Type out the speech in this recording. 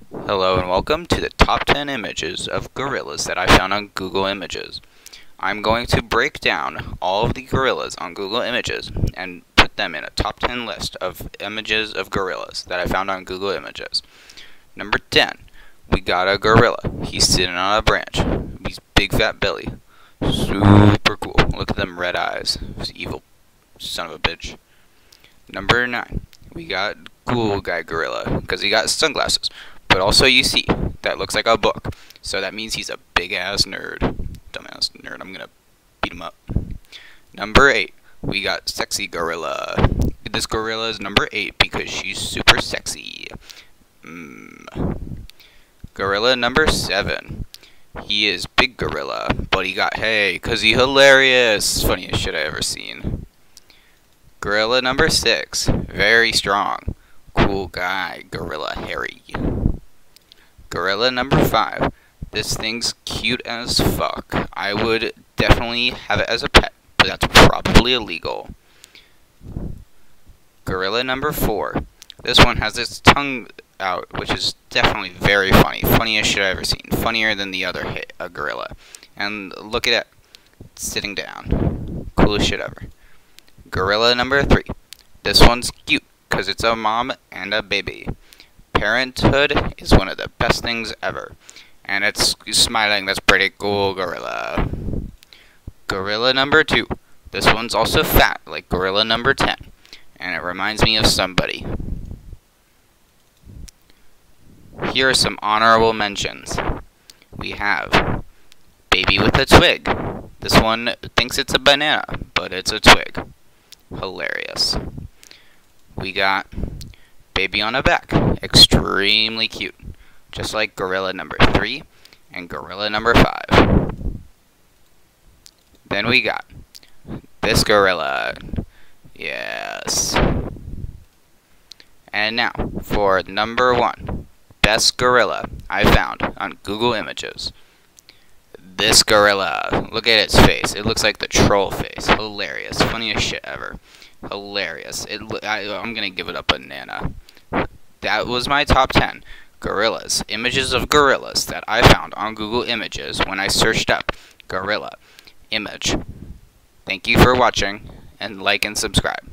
Hello and welcome to the top 10 images of gorillas that I found on Google Images. I'm going to break down all of the gorillas on Google Images and put them in a top 10 list of images of gorillas that I found on Google Images. Number 10, we got a gorilla. He's sitting on a branch. He's big fat belly. Super cool. Look at them red eyes. He's evil son of a bitch. Number 9, we got cool guy gorilla because he got sunglasses. But also you see, that looks like a book. So that means he's a big ass nerd. Dumbass nerd. I'm gonna beat him up. Number 8, we got sexy gorilla. This gorilla is number 8 because she's super sexy. Mm. Gorilla number 7. He is big gorilla, but he got hay, cause he hilarious. Funniest shit I ever seen. Gorilla number 6. Very strong. Cool guy, Gorilla Harry. Gorilla number 5. This thing's cute as fuck. I would definitely have it as a pet, but that's probably illegal. Gorilla number 4. This one has its tongue out, which is definitely very funny. Funniest shit I've ever seen. Funnier than the other hit, a gorilla. And look at it, sitting down. Coolest shit ever. Gorilla number 3. This one's cute, because it's a mom and a baby. Parenthood is one of the best things ever. And it's smiling, that's pretty cool, gorilla. Gorilla number 2. This one's also fat, like gorilla number 10. And it reminds me of somebody. Here are some honorable mentions. We have Baby with a Twig. This one thinks it's a banana, but it's a twig. Hilarious. We got Baby on a Back. Extremely cute. Just like gorilla number 3 and gorilla number 5. Then we got this gorilla. Yes. And now, for number 1. Best gorilla I found on Google Images. This gorilla. Look at its face. It looks like the troll face. Hilarious. Funniest shit ever. Hilarious. It, I, I'm going to give it a banana that was my top 10 gorillas, images of gorillas that I found on Google Images when I searched up gorilla image. Thank you for watching, and like and subscribe.